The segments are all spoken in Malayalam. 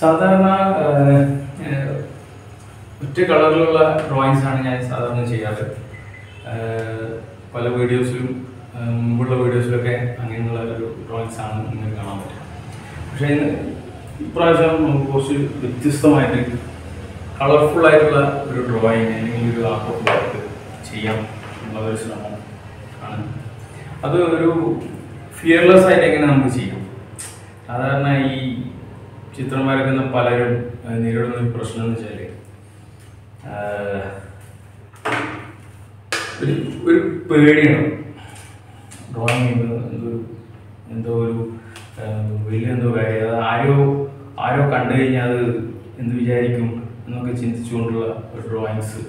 സാധാരണ ഒറ്റ കളറിലുള്ള ഡ്രോയിങ്സ് ആണ് ഞാൻ സാധാരണ ചെയ്യാറ്. പല വീഡിയോസിലും മുമ്പുള്ള വീഡിയോസിലൊക്കെ അങ്ങനെയുള്ള ഒരു ഡ്രോയിങ്സ് ആണ് നിങ്ങൾക്ക് കാണാൻ പറ്റുക. പക്ഷേ ഇപ്രാവശ്യം നമുക്ക് കുറച്ച് വ്യത്യസ്തമായിട്ട് കളർഫുൾ ആയിട്ടുള്ള ഒരു ഡ്രോയിങ് അല്ലെങ്കിൽ ഒരു ആർട്ട് വർക്ക് ചെയ്യാം എന്നുള്ള ഒരു ശ്രമം ആണ്. അത് ഒരു ഫിയർലെസ് ആയിട്ട് എങ്ങനെ നമുക്ക് ചെയ്യാം? സാധാരണ ഈ ചിത്രം വരക്കുന്ന പലരും നേരിടുന്ന ഒരു പ്രശ്നം എന്ന് വെച്ചാൽ ഒരു ഒരു പേടിയാണ്. ഡ്രോയിങ് ചെയ്യുന്നത് എന്തോ ഒരു എന്തോ ഒരു വലിയ എന്തോ കാര്യം. ആരോ ആരോ കണ്ടു കഴിഞ്ഞാൽ അത് എന്ത് വിചാരിക്കും എന്നൊക്കെ ചിന്തിച്ചുകൊണ്ടുള്ള ഒരു ഡ്രോയിങ്സ്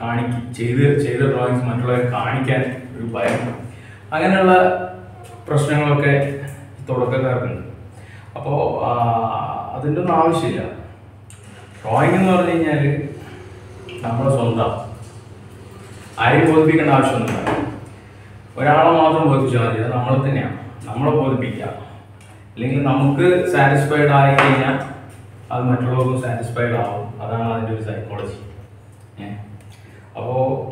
കാണിക്ക് ചെയ്ത് ചെയ്ത ഡ്രോയിങ്സ് മറ്റുള്ളവരെ കാണിക്കാൻ ഒരു ഭയം. അങ്ങനെയുള്ള പ്രശ്നങ്ങളൊക്കെ തുടക്കക്കാർക്കുണ്ട്. അപ്പോൾ അതിന്റെ ഒന്നും ആവശ്യമില്ല. ഡ്രോയിങ് എന്ന് പറഞ്ഞു കഴിഞ്ഞാൽ നമ്മുടെ സ്വന്തം. ആരെയും ബോധിപ്പിക്കേണ്ട ആവശ്യമൊന്നുമില്ല. ഒരാളെ മാത്രം ബോധിപ്പിച്ചാൽ മതി. അത് നമ്മളെ തന്നെയാണ്. നമ്മളെ ബോധിപ്പിക്കുക. അല്ലെങ്കിൽ നമുക്ക് സാറ്റിസ്ഫൈഡ് ആയി കഴിഞ്ഞാൽ അത് മറ്റുള്ളവർക്കും സാറ്റിസ്ഫൈഡ് ആവും. അതാണ് അതിന്റെ ഒരു സൈക്കോളജി അപ്പോൾ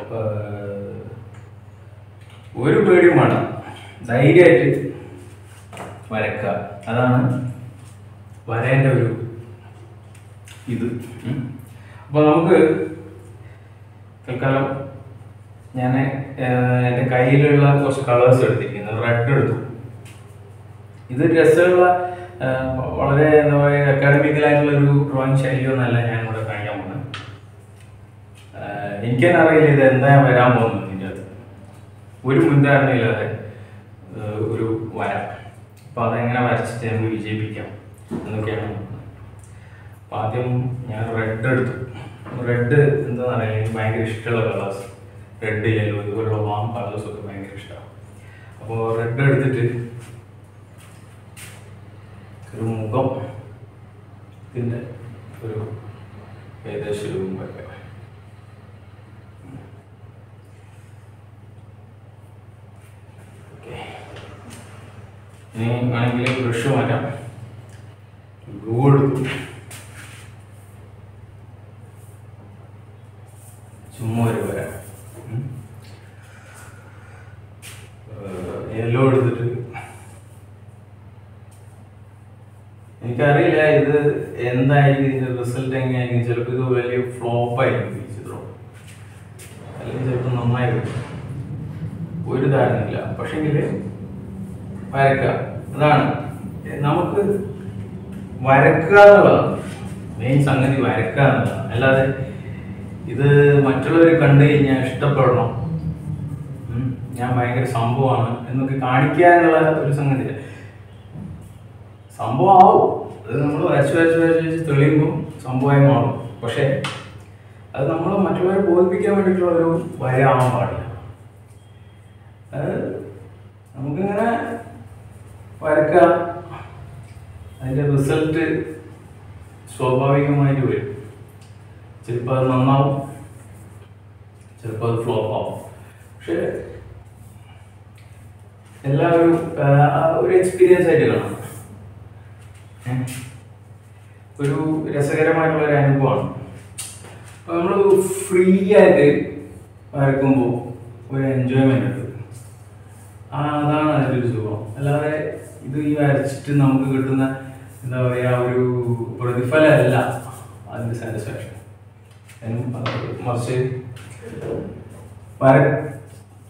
ഒരു പേടിയും വേണം ധൈര്യമായിട്ട് വരക്കുക അതാണ് വരേണ്ട ഒരു ഇത്. അപ്പോൾ നമുക്ക് തൽക്കാലം ഞാൻ എന്റെ കയ്യിലുള്ള കുറച്ച് കളേഴ്സ് എടുത്തിരിക്കുന്നത് റെഡ് എടുത്തു. ഇത് രസമുള്ള വളരെ എന്താ പറയുക അക്കാഡമിക്കലായിട്ടുള്ള ഒരു ഡ്രോയിങ് ശൈലിയൊന്നല്ല ഞാൻ ഇവിടെ കാണിക്കാൻ പോകുന്നത്. എനിക്കെന്നെ അറിയില്ല ഇത് എന്താ വരാൻ പോകുന്നത് ഇതിന്റെ അത് ഒരു മുൻധാരണയില്ലാതെ ഒരു വര. അപ്പോൾ അതെങ്ങനെ വരച്ചിട്ട് നമുക്ക് വിജയിപ്പിക്കാം? എന്നൊക്കെയാണ്. അപ്പം ആദ്യം ഞാൻ റെഡ് എടുത്തു. റെഡ് എന്താണെന്ന് അറിയാം എനിക്ക് ഭയങ്കര ഇഷ്ടമുള്ള കളേഴ്സ് റെഡ് യെല്ലോ ഇതുപോലുള്ള വാം കളേഴ്സ് ഒക്കെ ഭയങ്കര ഇഷ്ടമാണ്. അപ്പോൾ റെഡ് എടുത്തിട്ട് ഒരു മുഖം ഇതിന്റെ ഒരു ഏകദേശം ഒരു മുഖമൊക്കെ ഇനി വേണമെങ്കിൽ ബ്രഷ് മാറ്റാം. Thank you. ഇത് മറ്റുള്ളവർ കണ്ടു കഴിഞ്ഞാൽ ഇഷ്ടപ്പെടണം. ഞാൻ ഭയങ്കര സംഭവമാണ് എന്നൊക്കെ കാണിക്കാനുള്ള ഒരു സംഗതി സംഭവം ആവും അത് നമ്മൾ വരച്ച് വരച്ച് വരച്ച് വരച്ച് തെളിയുമ്പോൾ സംഭവമായി മാറും പക്ഷേ അത് നമ്മൾ മറ്റുള്ളവരെ ബോധിപ്പിക്കാൻ വേണ്ടിയിട്ടുള്ള ഒരു ആവാൻ പാടില്ല. അത് നമുക്കിങ്ങനെ വരക്കുക അതിന്റെ റിസൾട്ട് സ്വാഭാവികമായിട്ട് വരും. ചിലപ്പോൾ അത് നന്നാവും. ചിലപ്പോൾ അത് ഫ്ലോപ്പ് ആവും. പക്ഷേ എല്ലാവരും ഒരു എക്സ്പീരിയൻസ് ആയിട്ട് കാണാം. ഒരു രസകരമായിട്ടുള്ള ഒരു അനുഭവമാണ്. നമ്മൾ ഫ്രീ ആയിട്ട് വരക്കുമ്പോൾ ഒരു എൻജോയ്മെന്റ് ഉണ്ട്. ആ അതാണ് സുഖം. അല്ലാതെ ഇത് ഈ വരച്ചിട്ട് നമുക്ക് കിട്ടുന്ന എന്താ പറയുക ഒരു പ്രതിഫലമല്ല അതിന്റെ സാറ്റിസ്ഫാക്ഷൻ മറിച്ച് വര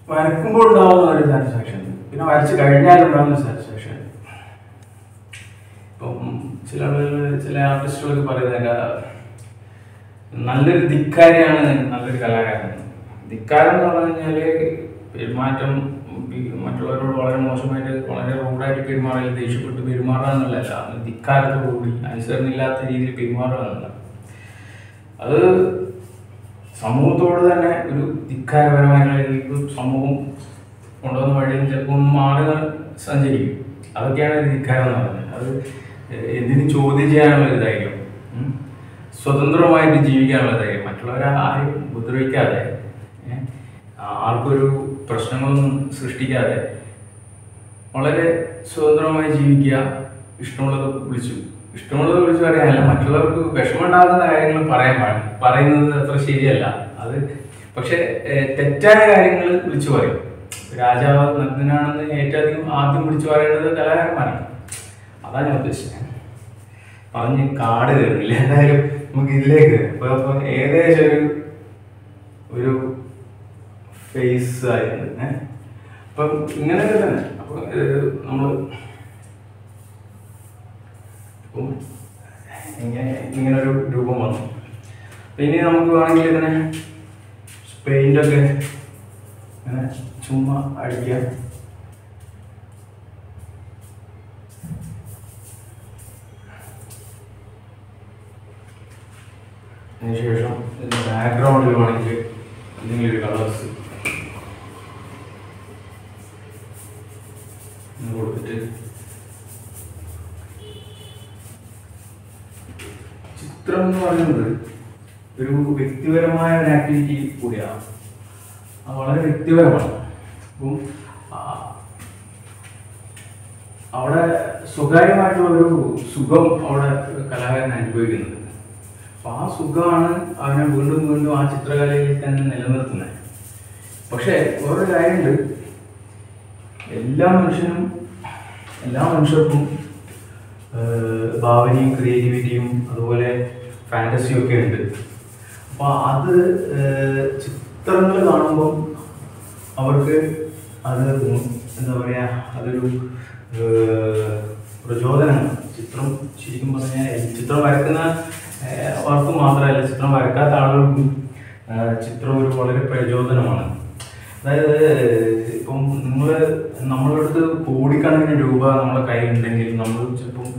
വരക്കുമ്പോൾ ഉണ്ടാവുന്ന ഒരു സാറ്റിസ്ഫാക്ഷൻ പിന്നെ വരച്ച് കഴിഞ്ഞാൽ ഉണ്ടാകുന്ന സാറ്റിസ്ഫാക്ഷൻ ഇപ്പം ചില ചില ആർട്ടിസ്റ്റുകളൊക്കെ പറയുന്നത് നല്ലൊരു ധിക്കാരിയാണ് നല്ലൊരു കലാകാരൻ. ധിക്കാരം എന്ന് പറഞ്ഞു കഴിഞ്ഞാൽ പെരുമാറ്റം മറ്റുള്ളവരോട് വളരെ മോശമായിട്ട് വളരെ റൂഡായിട്ട് പെരുമാറിയാൽ ദേഷ്യപ്പെട്ട് പെരുമാറുക എന്നുള്ളതല്ല. ധിക്കാരത്തോടുകൂടി അനുസരണമില്ലാത്ത രീതിയിൽ പെരുമാറുക എന്നുള്ള അത് സമൂഹത്തോട് തന്നെ ഒരു ധിക്കാരപരമായിട്ടുള്ള സമൂഹം കൊണ്ടുവന്ന വഴിയിൽ ചിലപ്പോൾ ഒന്ന് മാറി സഞ്ചരിക്കും. അതൊക്കെയാണ് ഒരു ധിക്കാരം എന്ന് പറയുന്നത്. അത് എന്തിനു ചോദ്യം ചെയ്യാനുള്ള ഒരു ധൈര്യം. സ്വതന്ത്രമായിട്ട് ജീവിക്കാനുള്ള ധൈര്യം. മറ്റുള്ളവരെ ആരും ഉപദ്രവിക്കാതെ ആർക്കൊരു പ്രശ്നങ്ങളൊന്നും സൃഷ്ടിക്കാതെ വളരെ സ്വതന്ത്രമായി ജീവിക്കുക ഇഷ്ടമുള്ളത് വിളിച്ചു ഇഷ്ടമുള്ളത് വിളിച്ച് പറയാനല്ല മറ്റുള്ളവർക്ക് വിഷമമുണ്ടാകുന്ന കാര്യങ്ങൾ പറയാൻ പാടില്ല പറയുന്നത് അത്ര ശരിയല്ല. അത് പക്ഷെ തെറ്റായ കാര്യങ്ങൾ വിളിച്ചു പറയും. രാജാവ് നഗ്നാണെന്ന് ഏറ്റവും ആദ്യം വിളിച്ചു പറയേണ്ടത് കലാകാരന്മാരാണ്. അതാണ് ഞാൻ ഉദ്ദേശിച്ചത്. പറഞ്ഞ് കാട് കയറില്ല എന്തായാലും നമുക്ക് ഇതിലേക്ക് അപ്പോൾ ഇപ്പൊ ഏകദേശം ഒരു ഒരു ഫേസ് ആയിരുന്നു അപ്പം ഇങ്ങനെയൊക്കെ തന്നെ. അപ്പൊ നമ്മൾ അപ്പം ഇങ്ങനെ ഇങ്ങനൊരു രൂപം വന്നു അപ്പൊ ഇനി നമുക്ക് വേണമെങ്കിൽ ഇതിനെ പെയിന്റൊക്കെ ഇങ്ങനെ ചുമ്മാ അടിക്കുക അതിനുശേഷം ബാക്ക്ഗ്രൗണ്ടിൽ വേണമെങ്കിൽ എന്തെങ്കിലും ഒരു കളേഴ്സ് കൊടുത്തിട്ട് ചിത്രം എന്ന് പറയുന്നത് ഒരു വ്യക്തിപരമായ ഒരു ആക്ടിവിറ്റി കൂടിയാണ്. വളരെ വ്യക്തിപരമാണ്. അപ്പം അവിടെ സ്വകാര്യമായിട്ടുള്ള ഒരു സുഖം അവിടെ കലാകാരൻ അനുഭവിക്കുന്നുണ്ട്. അപ്പം ആ സുഖമാണ് അവനെ വീണ്ടും വീണ്ടും ആ ചിത്രകലയിൽ തന്നെ നിലനിർത്തുന്നത്. പക്ഷേ ഓരോ കാര്യമുണ്ട്. എല്ലാ മനുഷ്യനും എല്ലാ മനുഷ്യർക്കും ഭാവനയും ക്രിയേറ്റിവിറ്റിയും അതുപോലെ ഫാന്റസിയും ഒക്കെ ഉണ്ട്. അപ്പോൾ അത് ചിത്രങ്ങൾ കാണുമ്പം അവർക്ക് അത് എന്താ പറയാ അതൊരു പ്രചോദനമാണ്. ചിത്രം ശരിക്കും പറഞ്ഞാൽ ചിത്രം വരക്കുന്ന അവർക്ക് മാത്രമല്ല ചിത്രം വരക്കാത്ത ആളുകൾക്കും ചിത്രം ഒരു വളരെ പ്രചോദനമാണ്. അതായത് ഇപ്പം നിങ്ങൾ നമ്മളുടെ അടുത്ത് കോടിക്കണക്കിന് രൂപ നമ്മളെ കയ്യിലുണ്ടെങ്കിൽ നമ്മൾ ചിലപ്പം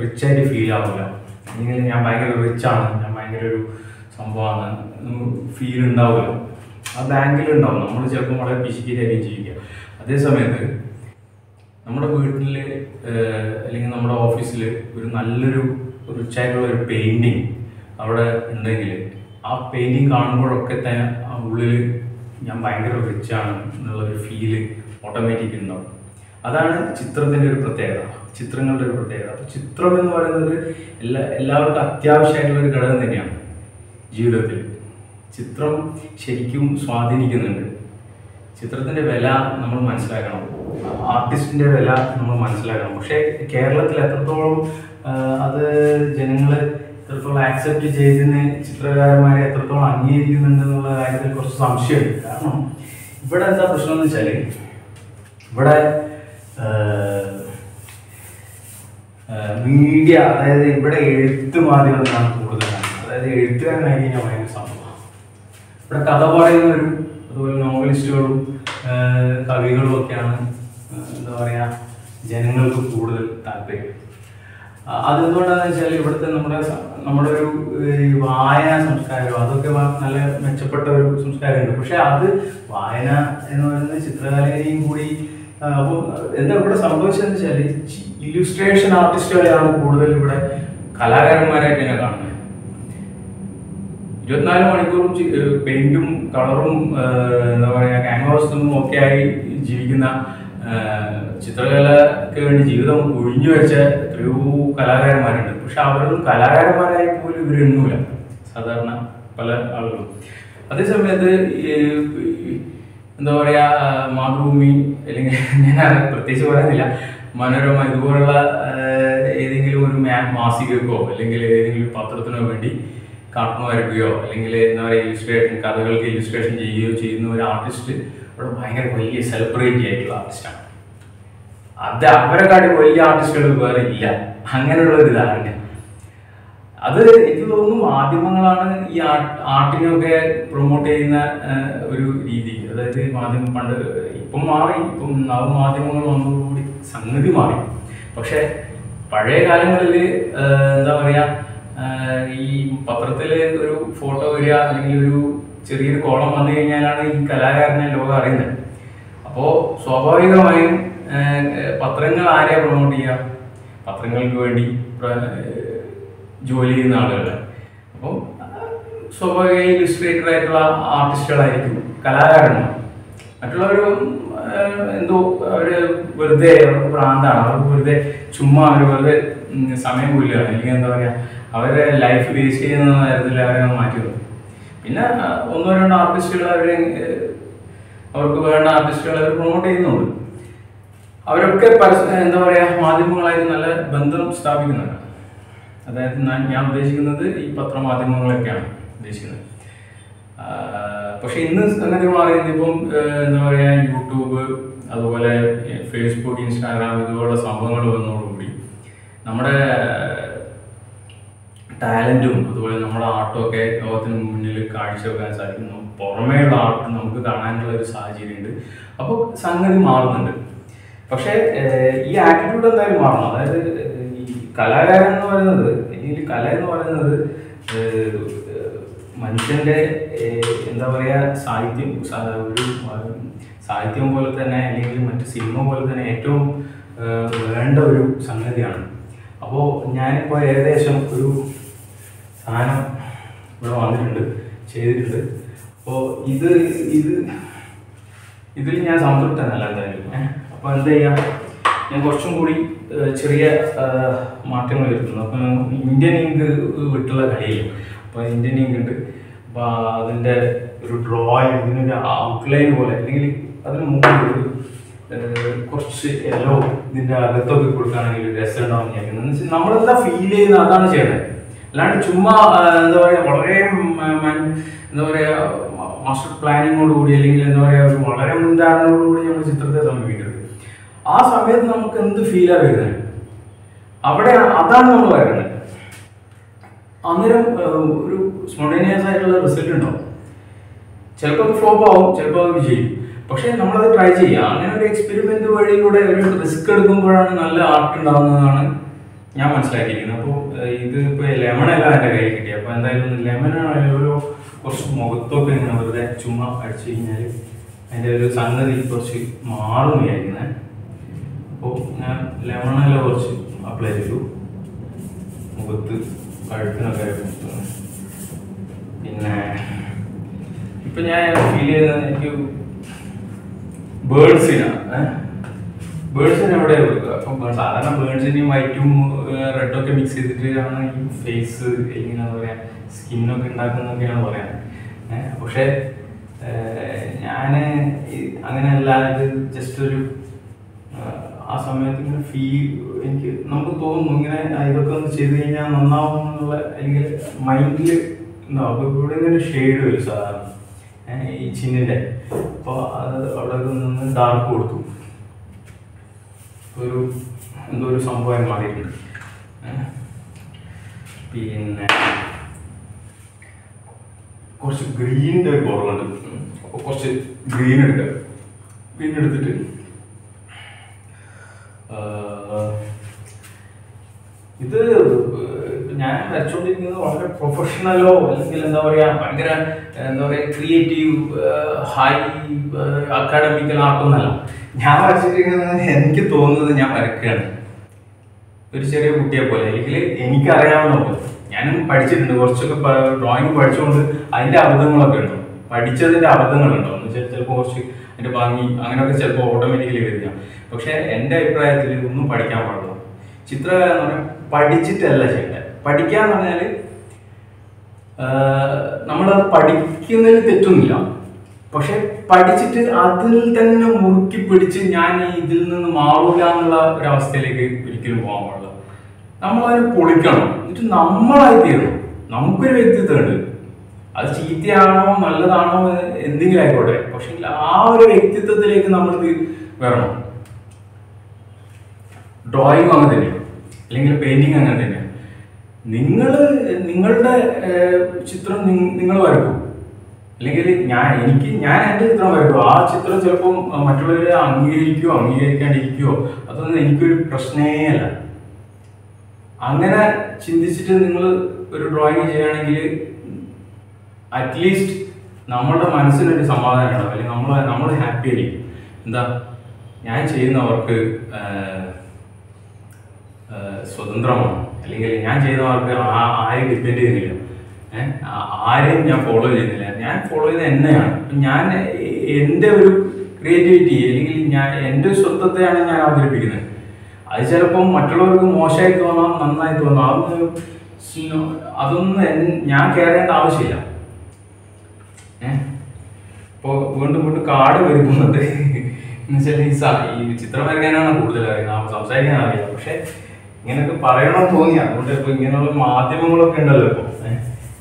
റിച്ചായിട്ട് ഫീൽ ആവില്ല. അല്ലെങ്കിൽ ഞാൻ ഭയങ്കര റിച്ചാണ് ഞാൻ ഭയങ്കര ഒരു സംഭവമാണ് ഫീൽ ഉണ്ടാവില്ല ആ ബാങ്കിൽ ഉണ്ടാവും. നമ്മൾ ചിലപ്പോൾ വളരെ പിശിക്കുകയായിരിക്കും ജീവിക്കുക. അതേ സമയത്ത് നമ്മുടെ വീട്ടിൽ അല്ലെങ്കിൽ നമ്മുടെ ഓഫീസിൽ ഒരു നല്ലൊരു റിച്ചായിട്ടുള്ള ഒരു പെയിന്റിങ് അവിടെ ഉണ്ടെങ്കിൽ ആ പെയിന്റിങ് കാണുമ്പോഴൊക്കെ തന്നെ ആ ഉള്ളിൽ ഞാൻ ഭയങ്കര റിച്ചാണ് എന്നുള്ളൊരു ഫീൽ ഓട്ടോമാറ്റിക് ഉണ്ടാവും. അതാണ് ചിത്രത്തിന്റെ ഒരു പ്രത്യേകത. ചിത്രങ്ങളുടെ ഒരു പ്രത്യേകത. അപ്പോൾ ചിത്രം എന്ന് പറയുന്നത് എല്ലാ എല്ലാവർക്കും അത്യാവശ്യമായിട്ടുള്ള ഒരു ഘടകം തന്നെയാണ് ജീവിതത്തിൽ. ചിത്രം ശരിക്കും സ്വാധീനിക്കുന്നുണ്ട്. ചിത്രത്തിന്റെ വില നമ്മൾ മനസ്സിലാക്കണം. ആർട്ടിസ്റ്റിന്റെ വില നമ്മൾ മനസ്സിലാക്കണം. പക്ഷേ കേരളത്തിൽ എത്രത്തോളം അത് ജനങ്ങൾ എത്രത്തോളം ആക്സെപ്റ്റ് ചെയ്തതിന് ചിത്രകാരന്മാരെ എത്രത്തോളം അംഗീകരിക്കുന്നുണ്ട് എന്നുള്ള കാര്യത്തിൽ കുറച്ച് സംശയമുണ്ട്. കാരണം ഇവിടെ എന്താ പ്രശ്നം എന്ന് വെച്ചാൽ ഇവിടെ മീഡിയ അതായത് ഇവിടെ എഴുത്ത് മാധ്യമങ്ങളാണ് കൂടുതലാണ് അതായത് എഴുത്തുകാരനായി കഴിഞ്ഞാൽ ഭയങ്കര സംഭവമാണ് ഇവിടെ കഥ പറയുന്നവരും അതുപോലെ നോവലിസ്റ്റുകളും കവികളും ഒക്കെയാണ് എന്താ പറയുക ജനങ്ങൾക്ക് കൂടുതൽ താല്പര്യം. അതെന്തുകൊണ്ടാണെന്ന് വെച്ചാൽ ഇവിടുത്തെ നമ്മുടെ നമ്മുടെ ഒരു വായന സംസ്കാരം അതൊക്കെ നല്ല മെച്ചപ്പെട്ട ഒരു സംസ്കാരമുണ്ട്. പക്ഷെ അത് വായന എന്ന് പറയുന്നത് ചിത്രകലയെയും കൂടി അപ്പോൾ എന്താ ഇവിടെ സംഭവിച്ചതെന്ന് വെച്ചാൽ ഇല്ലുസ്ട്രേഷൻ ആർട്ടിസ്റ്റുകളെയാണ് കൂടുതൽ ഇവിടെ കലാകാരന്മാരായിട്ട് തന്നെ കാണുന്നത്. ഇരുപത്തിനാല് മണിക്കൂറും പെയിന്റും കളറും എന്താ പറയുക ക്യാൻവാസും ഒക്കെ ആയി ജീവിക്കുന്ന ചിത്രകലയ്ക്ക് വേണ്ടി ജീവിതം ഒഴിഞ്ഞു വെച്ച എത്രയോ കലാകാരന്മാരുണ്ട്. പക്ഷെ അവരൊന്നും കലാകാരന്മാരായി പോലും ഇവർ എണ്ണൂല. സാധാരണ പല ആളുകളും. അതേസമയത്ത് എന്താ പറയാ മാതൃഭൂമി അല്ലെങ്കിൽ ഞാൻ പ്രത്യേകിച്ച് പറയുന്നില്ല മനോരമ ഇതുപോലുള്ള ഏതെങ്കിലും ഒരു മാസികക്കോ അല്ലെങ്കിൽ ഏതെങ്കിലും പത്രത്തിനോ വേണ്ടി കാർട്ടൂൺ വരയ്ക്കുകയോ അല്ലെങ്കിൽ എന്താ പറയുക ഇലിസ്ട്രേഷൻ കഥകൾക്ക് ഇലിസ്ട്രേഷൻ ചെയ്യുകയോ ചെയ്യുന്ന ഒരു ആർട്ടിസ്റ്റ് അവിടെ ഭയങ്കര വലിയ സെലിബ്രിറ്റി ആയിട്ടുള്ള ആർട്ടിസ്റ്റാണ് അത് അവരെക്കാട്ടി വലിയ ആർട്ടിസ്റ്റുകൾ വേറെ ഇല്ല. അങ്ങനെയുള്ള ഒരു ധാരണ അത് എനിക്ക് തോന്നുന്നു മാധ്യമങ്ങളാണ് ഈ ആർട്ട് ആർട്ടിനെയൊക്കെ പ്രൊമോട്ട് ചെയ്യുന്ന ഒരു രീതി. അതായത് മാധ്യമം പണ്ട് ഇപ്പം മാറി ഇപ്പം നവമാധ്യമങ്ങൾ വന്നതോടുകൂടി സംഗതി മാറി. പക്ഷെ പഴയ കാലങ്ങളിൽ എന്താ പറയുക ഈ പത്രത്തിൽ ഒരു ഫോട്ടോ വരിക അല്ലെങ്കിൽ ഒരു ചെറിയൊരു കോളം വന്നു കഴിഞ്ഞാലാണ് ഈ കലാകാരനെ ലോകം അറിയുന്നത്. അപ്പോൾ സ്വാഭാവികമായും പത്രങ്ങൾ ആരെയാണ് പ്രൊമോട്ട് ചെയ്യുക? പത്രങ്ങൾക്ക് വേണ്ടി ജോലി ചെയ്യുന്ന ആളുകളാണ് അപ്പം സ്വാഭാവിക ഇലിസ്ട്രേറ്റഡ് ആയിട്ടുള്ള ആർട്ടിസ്റ്റുകളായിരിക്കും കലാകാരന്മാർ. മറ്റുള്ളവരും എന്തോ അവർ വെറുതെ അവർക്ക് പ്രാന്താണ് അവർക്ക് വെറുതെ ചുമ്മാ അവർ വെറുതെ സമയം കൊല്ലുകയാണ് അല്ലെങ്കിൽ എന്താ പറയുക അവരെ ലൈഫ് വേസ്റ്റ് ചെയ്യുന്ന തരത്തിൽ അവരെ മാറ്റി നിർത്തും പിന്നെ ഒന്നോ രണ്ടോ ആർട്ടിസ്റ്റുകൾ അവരെ അവർക്ക് വേണ്ട ആർട്ടിസ്റ്റുകൾ അവർ പ്രൊമോട്ട് ചെയ്യുന്നുണ്ട്. അവരൊക്കെ പരസ്യം എന്താ പറയുക മാധ്യമങ്ങളായിട്ട് നല്ല ബന്ധം സ്ഥാപിക്കുന്നുണ്ട്. അതായത് ഞാൻ ഉദ്ദേശിക്കുന്നത് ഈ പത്രമാധ്യമങ്ങളൊക്കെയാണ് ഉദ്ദേശിക്കുന്നത്. പക്ഷെ ഇന്ന് അങ്ങനെ മാറിയത് ഇപ്പം എന്താ പറയുക യൂട്യൂബ് അതുപോലെ ഫേസ്ബുക്ക് ഇൻസ്റ്റാഗ്രാം ഇതുപോലുള്ള സംഭവങ്ങൾ വന്നതോടുകൂടി നമ്മുടെ ടാലന്റും അതുപോലെ നമ്മുടെ ആർട്ടും ഒക്കെ ലോകത്തിന് മുന്നിൽ കാഴ്ചവെക്കാൻ സാധിക്കുന്നു. പുറമേയുള്ള ആർട്ട് നമുക്ക് കാണാനുള്ള ഒരു സാഹചര്യം ഉണ്ട് അപ്പോൾ സംഗതി മാറുന്നുണ്ട്. പക്ഷേ ഈ ആറ്റിറ്റ്യൂഡ് എന്തായാലും മാറണം. അതായത് കലാകാരൻ എന്ന് പറയുന്നത് അല്ലെങ്കിൽ കല എന്ന് പറയുന്നത് മനുഷ്യന്റെ എന്താ പറയുക സാഹിത്യം ഒരു സാഹിത്യം പോലെ തന്നെ അല്ലെങ്കിൽ മറ്റ് സിനിമ പോലെ തന്നെ ഏറ്റവും വേണ്ട ഒരു സംഗതിയാണ്. അപ്പോൾ ഞാനിപ്പോൾ ഏകദേശം ഒരു സാധനം ഇവിടെ വന്നിട്ടുണ്ട് ചെയ്തിട്ടുണ്ട്. അപ്പോൾ ഇത് ഇത് ഇതിൽ ഞാൻ സംതൃപ്തനല്ല എന്തായാലും. അപ്പോൾ എന്താ ചെയ്യുക ഞാൻ കുറച്ചും കൂടി ചെറിയ മാറ്റങ്ങൾ വരുത്തുന്നു. അപ്പം ഇന്ത്യൻ ഇങ്ക് വിട്ടുള്ള കളിയില്ല? അപ്പോൾ ഇന്ത്യൻ ഇങ്ക് ഉണ്ട്. അപ്പോൾ അതിന്റെ ഒരു ഡ്രോയിങ് ഇതിനൊരു ഔട്ട്ലൈൻ പോലെ അല്ലെങ്കിൽ അതിന് മുമ്പ് കുറച്ച് എല്ലോ ഇതിന്റെ അകത്തൊക്കെ കൊടുക്കുകയാണെങ്കിൽ രസം ഉണ്ടാവും വിചാരിക്കുന്നത് നമ്മളെന്താ ഫീൽ ചെയ്യുന്ന അതാണ് ചെയ്യുന്നത് അല്ലാണ്ട് ചുമ്മാ എന്താ പറയുക വളരെ എന്താ പറയുക മാസ്റ്റർ പ്ലാനിങ്ങോടുകൂടി അല്ലെങ്കിൽ എന്താ പറയുക വളരെ മുൻധാരണയോടുകൂടി നമ്മൾ ചിത്രത്തെ സമീപിക്കരുത് ആ സമയത്ത് നമുക്ക് എന്ത് ഫീലാണ് വരുന്നത്? അവിടെ അതാണ് നമ്മൾ വരുന്നത് അന്നേരം ഒരു സ്പോണ്ടേനിയസ് ആയിട്ടുള്ള റിസൾട്ട് ഉണ്ടാവും. ചിലപ്പോൾ ഫ്ലോപ്പ് ആവും ചിലപ്പോൾ അത് വിജയിക്കും. പക്ഷേ നമ്മളത് ട്രൈ ചെയ്യുക. അങ്ങനെ ഒരു എക്സ്പെരിമെന്റ് വഴിയിലൂടെ ഒരു റിസ്ക് എടുക്കുമ്പോഴാണ് നല്ല ആർട്ട് ഉണ്ടാകുന്നതാണ് ഞാൻ മനസ്സിലാക്കിയിരിക്കുന്നത്. അപ്പോൾ ഇത് ഇപ്പോൾ ലെമൺ അല്ല എന്റെ കയ്യിൽ കിട്ടി അപ്പോൾ എന്തായാലും ലെമൺ ഒരു കുറച്ച് മുഖത്തൊക്കെ ഇങ്ങനെ വെറുതെ ചുമ അടിച്ചു കഴിഞ്ഞാൽ അതിന്റെ ഒരു സംഗതി കുറച്ച് മാറും അപ്പോൾ ഞാൻ അല്ല കുറച്ച് അപ്ലൈ ചെയ്തു. മുഖത്ത് കഴുത്തിനൊക്കെ പിന്നെ ഇപ്പം ഞാൻ ഫീൽ ചെയ്തത് എനിക്ക് ബേർഡ്സിനാണ് ബേർഡ്സിന് എവിടെ കൊടുക്കുക? അപ്പം സാധാരണ ബേർഡ്സിനെയും വൈറ്റും റെഡും ഒക്കെ മിക്സ് ചെയ്തിട്ടാണ് ഈ ഫേസ് അല്ലെങ്കിൽ എന്താ പറയാ സ്കിന്നൊക്കെ ഉണ്ടാക്കുന്നതൊക്കെയാണ് പറയാൻ ഏഹ് പക്ഷേ ഞാൻ അങ്ങനെ അല്ലാതെ ജസ്റ്റ് ഒരു ആ സമയത്ത് ഇങ്ങനെ ഫീൽ എനിക്ക് നമുക്ക് തോന്നുന്നു ഇങ്ങനെ ഇതൊക്കെ ഒന്ന് ചെയ്ത് കഴിഞ്ഞാൽ നന്നാവും എന്നുള്ള അല്ലെങ്കിൽ മൈൻഡിൽ എന്താ ഇവിടെ ഇങ്ങനെ ഷെയ്ഡ് വരും സാധാരണ. ഈ ചിന്നിന്റെ അപ്പോൾ അത് അവിടെ നിന്ന് ഡാർക്ക് കൊടുത്തു. ഒരു എന്തോ ഒരു സംഭവമായി മാറിയിട്ടുണ്ട്. പിന്നെ കുറച്ച് ഗ്രീനിന്റെ കുറവുണ്ട് അപ്പോൾ കുറച്ച് ഗ്രീൻ എടുക്കുക ഗ്രീൻ എടുത്തിട്ട് ഇത് ഞാൻ വരച്ചുകൊണ്ടിരിക്കുന്നത് വളരെ പ്രൊഫഷണലോ അല്ലെങ്കിൽ എന്താ പറയുക ഭയങ്കര എന്താ പറയുക ക്രിയേറ്റീവ് ഹൈ അക്കാഡമിക്കൽ ആർട്ടൊന്നല്ല ഞാൻ വരച്ചിരിക്കുന്നത് എനിക്ക് തോന്നുന്നത് ഞാൻ വരക്കുകയാണ് ഒരു ചെറിയ കുട്ടിയെ പോലെ അല്ലെങ്കിൽ എനിക്കറിയാവുന്ന പോലെ. ഞാനും പഠിച്ചിട്ടുണ്ട് കുറച്ചൊക്കെ ഡ്രോയിങ് പഠിച്ചുകൊണ്ട് അതിന്റെ അബദ്ധങ്ങളൊക്കെ ഉണ്ട്. പഠിച്ചതിന്റെ അബദ്ധങ്ങളുണ്ടോ. എന്ന് വെച്ചാൽ ചിലപ്പോൾ കുറച്ച് അതിന്റെ ഭംഗി അങ്ങനെയൊക്കെ ചിലപ്പോൾ ഓട്ടോമാറ്റിക്കലി വരിക. പക്ഷെ എന്റെ അഭിപ്രായത്തിൽ ഒന്നും പഠിക്കാൻ പാടില്ല. ചിത്രകല എന്ന് പറഞ്ഞാൽ പഠിച്ചിട്ടല്ല ചെയ്യേണ്ടത്. പഠിക്കുക എന്ന് പറഞ്ഞാൽ നമ്മൾ പഠിക്കുന്നതിൽ തെറ്റൊന്നുമില്ല. പക്ഷെ പഠിച്ചിട്ട് അതിൽ തന്നെ മുറുക്കി പിടിച്ച് ഞാൻ ഇതിൽ നിന്ന് മാറൂല എന്നുള്ള ഒരു അവസ്ഥയിലേക്ക് ഒരിക്കലും പോകാൻ പാടില്ല. നമ്മളതിന് പൊളിക്കണം. എന്നിട്ട് നമ്മളായി തീരണം. നമുക്കൊരു വ്യക്തിത്വം ഉണ്ട് അത് ചീത്തയാണോ നല്ലതാണോ എന്തെങ്കിലും ആയിക്കോട്ടെ. പക്ഷെ ആ ഒരു വ്യക്തിത്വത്തിലേക്ക് നമ്മൾ വരണം ഡ്രോയിങ് അങ്ങനെ തന്നെയാണ് അല്ലെങ്കിൽ പെയിന്റിങ് അങ്ങനെ തന്നെ. നിങ്ങൾ നിങ്ങളുടെ ചിത്രം നിങ്ങൾ വരക്കും അല്ലെങ്കിൽ ഞാൻ എനിക്ക് ഞാൻ എന്റെ ചിത്രം വരക്കും ആ ചിത്രം ചിലപ്പം മറ്റുള്ളവരെ അംഗീകരിക്കുകയോ അംഗീകരിക്കാണ്ടിരിക്കുകയോ അതൊന്നും എനിക്കൊരു പ്രശ്നമേ അല്ല. അങ്ങനെ ചിന്തിച്ചിട്ട് നിങ്ങൾ ഒരു ഡ്രോയിങ് ചെയ്യുകയാണെങ്കിൽ അറ്റ്ലീസ്റ്റ് നമ്മളുടെ മനസ്സിനൊരു സമാധാനം ഉണ്ടാവും. അല്ലെങ്കിൽ നമ്മൾ നമ്മൾ ഹാപ്പി ആയിരിക്കും. എന്താ? ഞാൻ ചെയ്യുന്നവർക്ക് സ്വതന്ത്രമാണ്. അല്ലെങ്കിൽ ഞാൻ ചെയ്യുന്നവർക്ക് ആ- ആരെയും ഡിപ്പെൻഡ് ചെയ്യുന്നില്ല. ആരെയും ഞാൻ ഫോളോ ചെയ്യുന്നില്ല. ഞാൻ ഫോളോ ചെയ്യുന്നത് എന്നെയാണ്. ഞാൻ എന്റെ ഒരു ക്രിയേറ്റിവിറ്റി അല്ലെങ്കിൽ ഞാൻ എന്റെ സ്വത്വത്തെയാണ് ഞാൻ അവതരിപ്പിക്കുന്നത്. അത് ചിലപ്പം മറ്റുള്ളവർക്ക് മോശമായി തോന്നാം നന്നായി തോന്നാം. അതൊന്നും അതൊന്നും ഞാൻ കയറേണ്ട ആവശ്യമില്ല. ഏഹ് ഇപ്പോൾ വീണ്ടും വീണ്ടും കാട് വരുന്നുണ്ട്. എന്നുവെച്ചാൽ ഈ ഈ ചിത്രം വരയ്ക്കാനാണ് കൂടുതൽ അറിയുന്നത്. സംസാരിക്കാൻ അറിയാം പക്ഷെ ഇങ്ങനെയൊക്കെ പറയണമെന്ന് തോന്നി. അതുകൊണ്ട് ഇപ്പോൾ ഇങ്ങനെയുള്ള മാധ്യമങ്ങളൊക്കെ ഉണ്ടല്ലോ ഇപ്പോൾ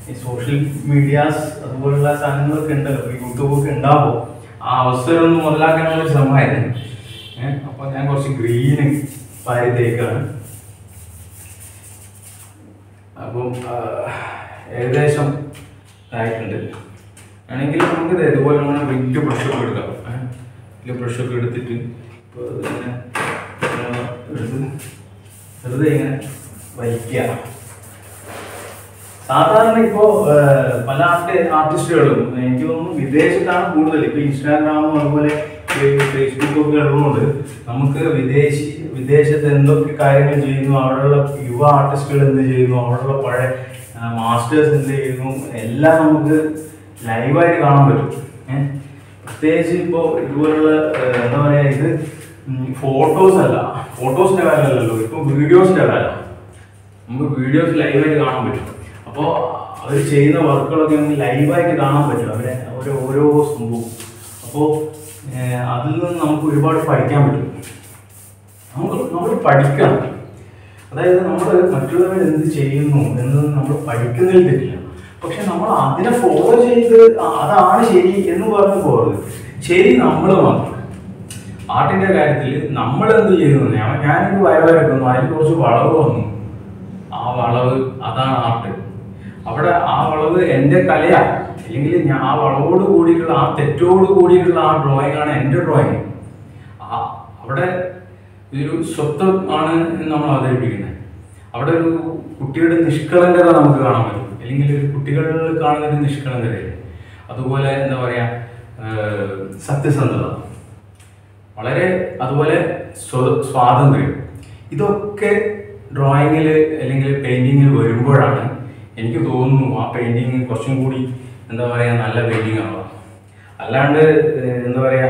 ഈ സോഷ്യൽ മീഡിയാസ് അതുപോലുള്ള സാധനങ്ങളൊക്കെ ഉണ്ടല്ലോ. ഇപ്പോൾ യൂട്യൂബൊക്കെ ഉണ്ടാവുമോ ആ അവസരം ഒന്ന് മുതലാക്കാനുള്ള ശ്രമമായിരുന്നു. അപ്പോൾ ഞാൻ കുറച്ച് ഗ്രീന് പാരി അപ്പം ഏകദേശം ആയിട്ടുണ്ട്. ആണെങ്കിൽ നമുക്ക് ഇത് ഇതുപോലെ അങ്ങനെ വലിയ ബ്രഷൊക്കെ എടുക്കാം? വലിയ ബ്രഷൊക്കെ എടുത്തിട്ട് ഇപ്പോൾ ഇങ്ങനെ വെറുതെ ഇങ്ങനെ വലിക്കുക സാധാരണ ഇപ്പോ പല ആർട്ട് ആർട്ടിസ്റ്റുകളും എനിക്ക് തോന്നുന്നു വിദേശത്താണ് കൂടുതൽ ഇപ്പൊ ഇൻസ്റ്റാഗ്രാമും അതുപോലെ ഫേസ്ബുക്കും ഒക്കെ ഉള്ളതുകൊണ്ട് നമുക്ക് വിദേശി വിദേശത്ത് എന്തൊക്കെ കാര്യങ്ങൾ ചെയ്യുന്നു അവിടെയുള്ള യുവ ആർട്ടിസ്റ്റുകൾ എന്ത് ചെയ്യുന്നു അവിടെയുള്ള പഴയ മാസ്റ്റേഴ്സ് എന്ത് ചെയ്യുന്നു എല്ലാം നമുക്ക് ലൈവായിട്ട് കാണാൻ പറ്റും. പ്രത്യേകിച്ച് ഇപ്പോൾ ഇതുപോലുള്ള എന്താ പറയുക ഇത്? ഫോട്ടോസ് അല്ല. ഫോട്ടോസിന്റെ വേലല്ലോ ഇപ്പോൾ വീഡിയോസിന്റെ വേല നമുക്ക് വീഡിയോസ് ലൈവായിട്ട് കാണാൻ പറ്റും. അപ്പോൾ അവർ ചെയ്യുന്ന വർക്കുകളൊക്കെ നമുക്ക് ലൈവായിട്ട് കാണാൻ പറ്റും. അവരെ അവരെ ഓരോ സംഭവം. അപ്പോൾ അതിൽ നിന്ന് നമുക്ക് ഒരുപാട് പഠിക്കാൻ പറ്റും. നമുക്ക് നമ്മൾ പഠിക്കണം. അതായത് നമ്മൾ മറ്റുള്ളവർ എന്ത് ചെയ്യുന്നു എന്നത് നമ്മൾ പഠിക്കുന്നതിൽ തെറ്റില്ല. പക്ഷെ നമ്മൾ അതിനെ ഫോളോ ചെയ്ത് അതാണ് ശരി എന്ന് പറഞ്ഞു പോകരുത്. ശരി നമ്മൾ മാത്രം. ആർട്ടിന്റെ കാര്യത്തിൽ നമ്മൾ എന്ത് ഞാൻ ഞാനൊരു വര അതിന് കുറച്ച് വളവ് വന്നു. ആ വളവ് അതാണ് ആർട്ട് അവിടെ ആ വളവ് എന്റെ കലയാണ് അല്ലെങ്കിൽ ഞാൻ ആ വളവോട് കൂടിയിട്ടുള്ള ആ തെറ്റോട് കൂടിയിട്ടുള്ള ആ ഡ്രോയിങ് ആണ് എന്റെ ഡ്രോയിങ് ആ അവിടെ ഒരു സ്വത്വം ആണ് നമ്മൾ അവതരിപ്പിക്കുന്നത്. അവിടെ ഒരു കുട്ടിയുടെ നിഷ്കളങ്കത നമുക്ക് കാണാൻ പറ്റും. അല്ലെങ്കിൽ ഒരു കാണുന്നൊരു നിഷ്കളങ്കതയില്ലേ അതുപോലെ എന്താ പറയാ സത്യസന്ധത. വളരെ അതുപോലെ സ്വാതന്ത്ര്യം. ഇതൊക്കെ ഡ്രോയിങ്ങിൽ അല്ലെങ്കിൽ പെയിന്റിങ്ങിൽ വരുമ്പോഴാണ് എനിക്ക് തോന്നുന്നു ആ പെയിന്റിങ് കുറച്ചും കൂടി എന്താ പറയുക നല്ല പെയിന്റിങ് ആവുക. അല്ലാണ്ട് എന്താ പറയുക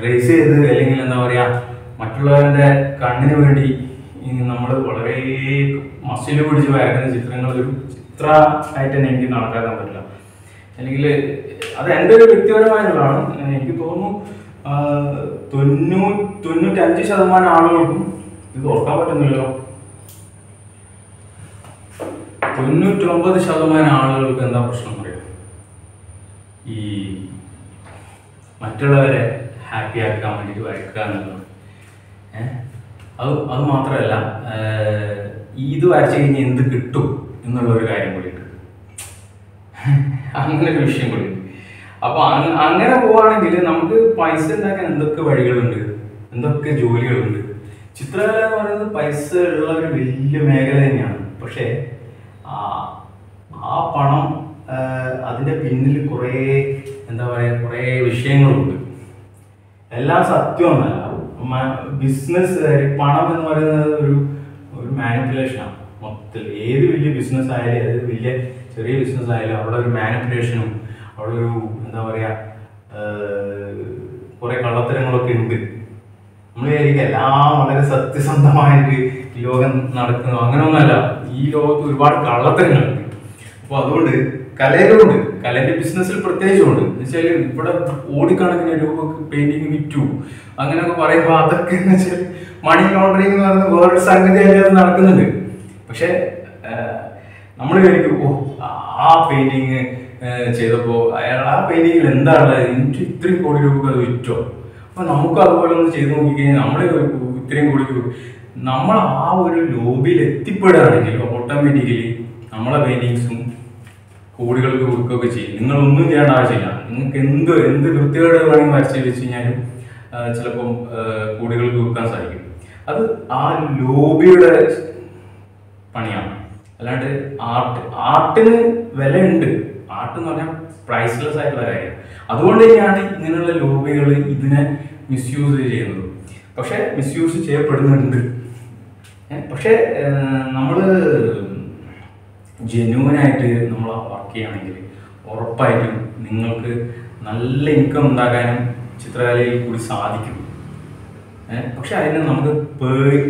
ട്രേസ് ചെയ്ത് അല്ലെങ്കിൽ എന്താ പറയുക മറ്റുള്ളവരുടെ കണ്ണിന് വേണ്ടി നമ്മൾ വളരെ മസിൽ പിടിച്ച് വരക്കുന്ന ചിത്രങ്ങൾ ഒരു ചിത്ര ആയിട്ട് തന്നെ എനിക്ക് കണക്കാക്കാൻ പറ്റില്ല. അല്ലെങ്കിൽ അത് എന്റെ ഒരു വ്യക്തിപരമായ വ്യക്തിപരമായിട്ടുള്ളതാണ് എനിക്ക് തോന്നുന്നു തൊണ്ണൂ തൊണ്ണൂറ്റഞ്ച് ശതമാനം ആളുകൾക്കും ഇത് ഓർക്കാൻ പറ്റുന്നില്ലല്ലോ. തൊണ്ണൂറ്റൊമ്പത് ശതമാനം ആളുകൾക്ക് എന്താ പ്രശ്നം അറിയാം? ഈ മറ്റുള്ളവരെ ഹാപ്പി ആക്കാൻ വേണ്ടിയിട്ട് വരക്കുക എന്നുള്ളത്. ഏഹ് അത് അത് മാത്രമല്ല ഇത് വരച്ചു കഴിഞ്ഞാൽ എന്ത് കിട്ടും എന്നുള്ള ഒരു കാര്യം കൂടിയുണ്ട്. അങ്ങനെ ഒരു വിഷയം കൂടി. അപ്പോൾ അങ്- അങ്ങനെ പോവാണെങ്കിൽ നമുക്ക് പൈസ ഉണ്ടാക്കാൻ എന്തൊക്കെ വഴികളുണ്ട്? എന്തൊക്കെ ജോലികളുണ്ട്? ചിത്രകല എന്ന് പറയുന്നത് പൈസ ഉള്ള ഒരു വലിയ മേഖല തന്നെയാണ്. പക്ഷേ ആ പണം അതിന്റെ പിന്നിൽ കുറേ എന്താ പറയുക കുറേ വിഷയങ്ങളുണ്ട്. എല്ലാം സത്യമൊന്നല്ല ബിസിനസ് പണം എന്ന് പറയുന്നത് ഒരു ഒരു മാനിപ്പുലേഷനാണ് മൊത്തത്തിൽ ഏത് വലിയ ബിസിനസ് ആയാലും ഏത് വലിയ ചെറിയ ബിസിനസ് ആയാലും അവിടെ ഒരു മാനിപ്പുലേഷനും അവിടെ ഒരു എന്താ പറയുക കുറേ കള്ളത്തരങ്ങളൊക്കെ ഉണ്ട്. നമ്മൾ വിചാരിക്കും എല്ലാം വളരെ സത്യസന്ധമായിട്ട് ലോകം നടക്കുന്നു അങ്ങനെയൊന്നുമല്ല ഈ ലോകത്ത് ഒരുപാട് കള്ളത്തരങ്ങളുണ്ട്. അപ്പോൾ അതുകൊണ്ട് കലയിലുണ്ട് കലന്റെ ബിസിനസ്സിൽ പ്രത്യേകിച്ചുണ്ട്. എന്ന് വെച്ചാൽ ഇവിടെ ഓടിക്കണക്കിന് രൂപ പെയിന്റിങ് വിറ്റു. അങ്ങനെയൊക്കെ പറയുമ്പോൾ അതൊക്കെ എന്ന് വെച്ചാൽ മണി ലോണ്ടറിങ് എന്ന് പറയുന്ന വേറൊരു സംഗതിയായിട്ട് അത് നടക്കുന്നുണ്ട്. പക്ഷെ നമ്മൾ വിചാരിക്കും ഓ ആ പെയിന്റിങ് ചെയ്തപ്പോൾ അയാൾ ആ പെയിന്റിങ്ങിൽ എന്താണ് എനിക്ക് ഇത്രയും കോടി രൂപ അത് വിറ്റോ? അപ്പൊ നമുക്ക് അതുപോലെ ഒന്ന് ചെയ്ത് നോക്കിക്കഴിഞ്ഞാൽ നമ്മളെ ഇത്രയും കോടി രൂപ നമ്മൾ ആ ഒരു ലോബിയിൽ എത്തിപ്പെടുകയാണെങ്കിൽ ഓട്ടോമാറ്റിക്കലി നമ്മളെ പെയിന്റിങ്സും കോടികൾക്ക് കൊടുക്കുകയൊക്കെ ചെയ്യും. നിങ്ങളൊന്നും ചെയ്യേണ്ട ആവശ്യമില്ല. നിങ്ങൾക്ക് എന്ത് എന്ത് വൃത്തികേട് വേണമെങ്കിൽ വരച്ച് വെച്ച് കഴിഞ്ഞാലും ചിലപ്പം കോടികൾക്ക് കൊടുക്കാൻ സാധിക്കും. അത് ആ ലോബിയുടെ പണിയാണ്. അല്ലാണ്ട് ആർട്ട് ആർട്ടിന് വിലയുണ്ട്. ആർട്ട് എന്ന് പറഞ്ഞാൽ പ്രൈസ്ലെസ് ആയിട്ടുള്ള കാര്യം അതുകൊണ്ട് തന്നെയാണ് ഇങ്ങനെയുള്ള ലോബികൾ ഇതിനെ മിസ്യൂസ് ചെയ്യുന്നത്. പക്ഷെ മിസ്യൂസ് ചെയ്യപ്പെടുന്നുണ്ട്. പക്ഷേ നമ്മൾ ജെന്യൂനായിട്ട് നമ്മൾ വർക്ക് ചെയ്യുകയാണെങ്കിൽ ഉറപ്പായിട്ടും നിങ്ങൾക്ക് നല്ല ഇൻകം ഉണ്ടാകാനും ചിത്രകലയിൽ കൂടി സാധിക്കും. പക്ഷെ അതിന് നമുക്ക്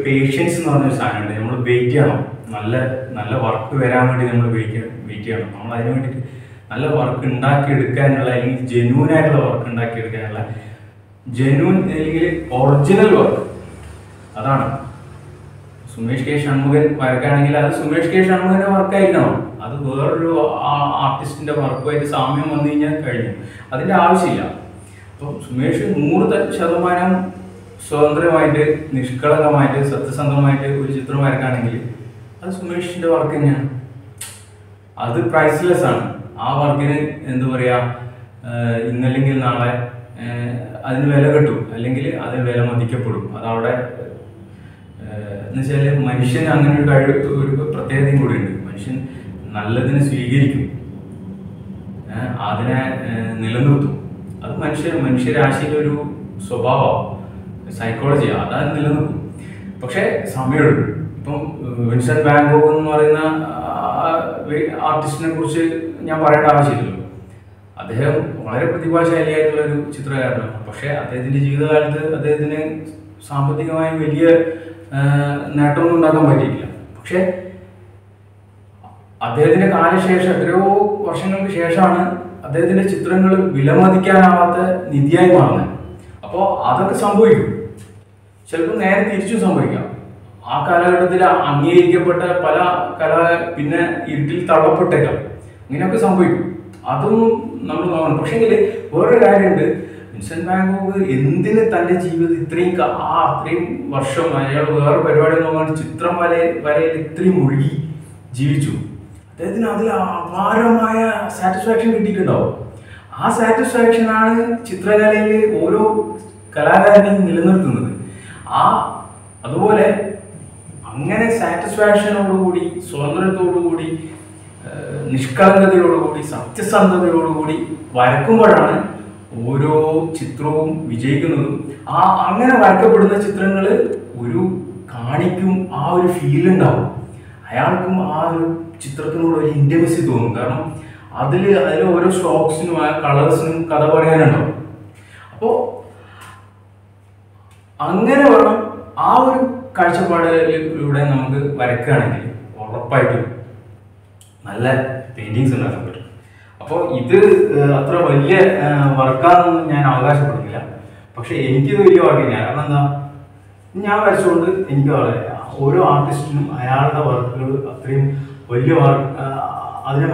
പേഷ്യൻസ് എന്ന് പറഞ്ഞൊരു സാധനമുണ്ട്. നമ്മൾ വെയിറ്റ് ചെയ്യണം. നല്ല നല്ല വർക്ക് വരാൻ വേണ്ടി നമ്മൾ വെയിറ്റ് വെയിറ്റ് ചെയ്യണം. നമ്മൾ അതിന് വേണ്ടിയിട്ട് നല്ല വർക്ക് ഉണ്ടാക്കിയെടുക്കാനുള്ള അല്ലെങ്കിൽ ജെന്യൂൻ ആയിട്ടുള്ള വർക്ക് ഉണ്ടാക്കിയെടുക്കാനുള്ള ജെന്യൂൻ അല്ലെങ്കിൽ ഒറിജിനൽ വർക്ക് അതാണ്. സുമേഷ് കെ ഷൺമുഖൻ വരക്കാണെങ്കിൽ അത് സുമേഷ് കെ ഷൺമുഖന്റെ വർക്കായിരിക്കണം വേറൊരു ആർട്ടിസ്റ്റിന്റെ വർക്കുമായിട്ട് സാമ്യം വന്നു കഴിഞ്ഞാൽ കഴിഞ്ഞു. അതിന്റെ ആവശ്യമില്ല. അപ്പോൾ സുമേഷ് നൂറ് ശതമാനം സ്വതന്ത്രമായിട്ട് നിഷ്കളങ്കമായിട്ട് സത്യസന്ധമായിട്ട് ഒരു ചിത്രം വരക്കുകയാണെങ്കിൽ അത് സുമേഷിന്റെ വർക്ക് തന്നെയാണ്. അത് പ്രൈസ്ലെസ് ആണ്. ആ വർക്കിന് എന്താ പറയാ ഇന്നല്ലെങ്കിൽ നാളെ അതിന് വില കിട്ടും. അല്ലെങ്കിൽ അത് വില മതിക്കപ്പെടും. അതവിടെ എന്ന് വെച്ചാൽ മനുഷ്യന് അങ്ങനെ ഒരു കഴിവ് ഒരു പ്രത്യേകതയും കൂടി ഉണ്ട്. നല്ലതിനെ സ്വീകരിക്കും. അതിനെ നിലനിർത്തും. അത് മനുഷ്യ മനുഷ്യരാശിയിലെ ഒരു സ്വഭാവം സൈക്കോളജി അതാണ് നിലനിർത്തും. പക്ഷേ സമയമുള്ളൂ ഇപ്പം വിൻസെന്റ് ബാങ്കോക്ക് എന്ന് പറയുന്ന ആർട്ടിസ്റ്റിനെ കുറിച്ച് ഞാൻ പറയേണ്ട ആവശ്യമില്ലല്ലോ. അദ്ദേഹം വളരെ പ്രതിഭാശാലിയായിട്ടുള്ള ഒരു ചിത്രകാരനാണ്. പക്ഷേ അദ്ദേഹത്തിന്റെ ജീവിതകാലത്ത് അദ്ദേഹത്തിന് സാമ്പത്തികമായി വലിയ നേട്ടമൊന്നും ഉണ്ടാക്കാൻ പറ്റിയിട്ടില്ല. പക്ഷേ അദ്ദേഹത്തിന്റെ കാലശേഷം എത്രയോ വർഷങ്ങൾക്ക് ശേഷമാണ് അദ്ദേഹത്തിന്റെ ചിത്രങ്ങൾ വിലമതിക്കാനാവാത്ത നിധിയായി മാറുന്നത്. അപ്പോൾ അതൊക്കെ സംഭവിക്കും. ചിലപ്പോൾ നേരെ തിരിച്ചും സംഭവിക്കാം. ആ കാലഘട്ടത്തിൽ അംഗീകരിക്കപ്പെട്ട പല കല പിന്നെ ഇരുട്ടിൽ തള്ളപ്പെട്ടേക്കാം. ഇങ്ങനെയൊക്കെ സംഭവിക്കും. അതൊന്നും നമ്മൾ നോക്കണം. പക്ഷേങ്കിൽ വേറൊരു കാര്യമുണ്ട്. വിൻസെന്റ് ബാങ്കോക്ക് എന്തിന് തന്റെ ജീവിതം ഇത്രയും ആ അത്രയും വർഷം അയാൾ വേറെ പരിപാടി നോക്കാണ്ട് ചിത്രം വരെ വരയിൽ ഇത്രയും മുഴുകി ജീവിച്ചു? അദ്ദേഹത്തിന് അതിൽ അപാരമായ സാറ്റിസ്ഫാക്ഷൻ കിട്ടിയിട്ടുണ്ടാവും. ആ സാറ്റിസ്ഫാക്ഷനാണ് ചിത്രകലയിൽ ഓരോ കലാകാരനെയും നിലനിർത്തുന്നത്. ആ അതുപോലെ അങ്ങനെ സാറ്റിസ്ഫാക്ഷനോടുകൂടി സ്വാതന്ത്ര്യത്തോടുകൂടി ഏഹ്, നിഷ്കളങ്കതയോടുകൂടി സത്യസന്ധതയോടുകൂടി വരക്കുമ്പോഴാണ് ഓരോ ചിത്രവും വിജയിക്കുന്നതും. ആ അങ്ങനെ വരക്കപ്പെടുന്ന ചിത്രങ്ങൾ ഒരു കാണിക്കും ആ ഒരു ഫീൽ ഉണ്ടാവും. അയാൾക്കും ആ ഒരു ചിത്രത്തിനോട് ഒരു ഇന്റമസി തോന്നും. കാരണം അതിൽ അതിൽ ഓരോ സ്ട്രോക്സിനും ആ കളേഴ്സിനും കഥ പറയാനുണ്ടാവും അപ്പോൾ അങ്ങനെ വേണം ആ ഒരു കാഴ്ചപ്പാടിലൂടെ നമുക്ക് വരക്കുകയാണെങ്കിൽ ഉറപ്പായിട്ടും നല്ല പെയിന്റിങ്സ് ഉണ്ടാക്കാൻ പറ്റും. അപ്പോൾ ഇത് അത്ര വലിയ വർക്കാണെന്ന് ഞാൻ അവകാശപ്പെടുന്നില്ല. പക്ഷെ എനിക്കിത് വലിയ വർക്ക് ഞാൻ കാരണം എന്താ? ഞാൻ വരച്ചുകൊണ്ട് എനിക്ക് വളരെ ഓരോ ആർട്ടിസ്റ്റിനും അയാളുടെ വർക്കുകൾ അത്രയും വലിയ അതിനെ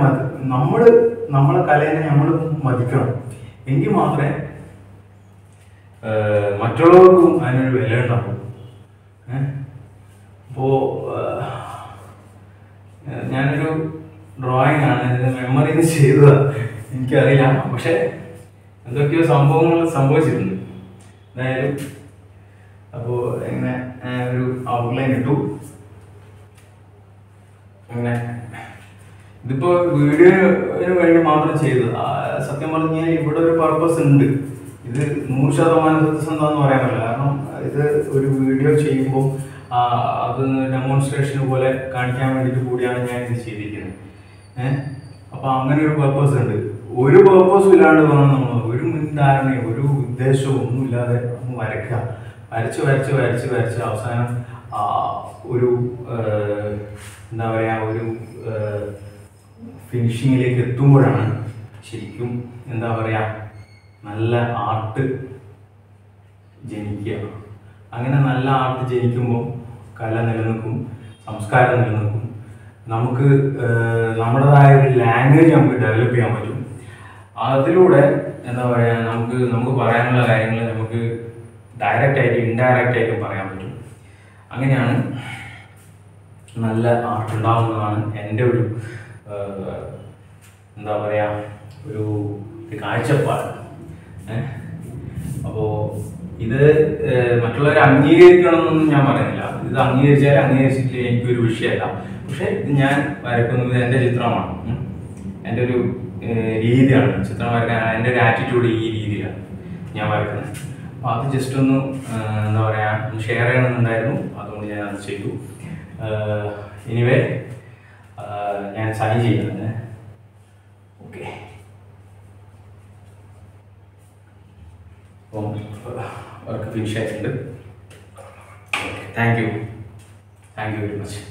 നമ്മൾ നമ്മളെ കലേനെ നമ്മൾ മതിക്കണം. എങ്കിൽ മാത്രമേ മറ്റുള്ളവർക്കും അതിനൊരു വില ഉണ്ടാവും. ഏഹ് അപ്പോൾ ഞാനൊരു ഡ്രോയിങ് ആണ് എന്റെ മെമ്മറിയിൽ നിന്ന് എനിക്കറിയില്ല. പക്ഷെ എന്തൊക്കെയോ സംഭവങ്ങൾ സംഭവിച്ചിട്ടുണ്ട്. എന്തായാലും അപ്പോൾ ഇങ്ങനെ ഒരു ഔട്ട്ലൈൻ ഇട്ടു. അങ്ങനെ. ഇതിപ്പോ വീഡിയോന് വേണ്ടി മാത്രം ചെയ്തത്. സത്യം പറഞ്ഞാൽ ഇവിടെ ഒരു പർപ്പസ് ഉണ്ട്. ഇത് നൂറ് ശതമാനം സത്യസന്ധമെന്ന് പറയാൻ പറ്റില്ല. കാരണം ഇത് ഒരു വീഡിയോ ചെയ്യുമ്പോൾ അത് ഡെമോൺസ്ട്രേഷൻ പോലെ കാണിക്കാൻ വേണ്ടിയിട്ട് കൂടിയാണ് ഞാൻ ഇത് ചെയ്തിരിക്കുന്നത്. ഏഹ് അപ്പൊ അങ്ങനെ ഒരു പർപ്പസ് ഉണ്ട്. ഒരു പർപ്പസും ഇല്ലാണ്ട് വേണം നമ്മൾ. ഒരു മുൻധാരണയും ഒരു ഉദ്ദേശവും ഒന്നും ഇല്ലാതെ ഒന്ന് വരയ്ക്കുക. വരച്ച് വരച്ച് വരച്ച് വരച്ച് അവസാനം ഒരു എന്താ പറയാ ഒരു ഫിനിഷിങ്ങിലേക്ക് എത്തുമ്പോഴാണ് ശരിക്കും എന്താ പറയാ നല്ല ആർട്ട് ജനിക്കുക. അങ്ങനെ നല്ല ആർട്ട് ജനിക്കുമ്പോൾ കല നിലനിൽക്കും സംസ്കാരം നിലനിൽക്കും. നമുക്ക് നമ്മുടേതായ ഒരു ലാംഗ്വേജ് നമുക്ക് ഡെവലപ്പ് ചെയ്യാൻ പറ്റും. അതിലൂടെ എന്താ പറയുക നമുക്ക് നമുക്ക് പറയാനുള്ള കാര്യങ്ങൾ നമുക്ക് ഡയറക്റ്റ് ഇൻഡയറക്റ്റായിട്ടും പറയാൻ പറ്റും. അങ്ങനെയാണ് നല്ല ആർട്ട് ഉണ്ടാകുന്നതാണ് എന്റെ ഒരു എന്താ പറയുക ഒരു കാഴ്ചപ്പാട്. അപ്പോൾ ഇത് ഏഹ്, മറ്റുള്ളവരെ അംഗീകരിക്കണമെന്നൊന്നും ഞാൻ പറയുന്നില്ല. ഇത് അംഗീകരിച്ചാൽ അംഗീകരിച്ചിട്ടില്ല എനിക്കൊരു വിഷയമല്ല. പക്ഷേ ഇത് ഞാൻ വരക്കുന്നത് എന്റെ ചിത്രമാണ്. എന്റെ ഒരു രീതിയാണ്. ചിത്രം വരക്കാൻ എന്റെ ഒരു ആറ്റിറ്റ്യൂഡ് ഈ രീതിയിലാണ് ഞാൻ വരക്കുന്നത്. അപ്പോൾ അത് ജസ്റ്റ് ഒന്ന് എന്താ പറയുക ഒന്ന് ഷെയർ ചെയ്യണമെന്നുണ്ടായിരുന്നു. അതുകൊണ്ട് ഞാൻ അത് ചെയ്തു. എനിവേ ഞാൻ സൈൻ ചെയ്യുന്നത് ഓക്കെ അപ്പം വർക്ക് ഫിനിഷ് ആയിട്ടുണ്ട് thank you thank you very much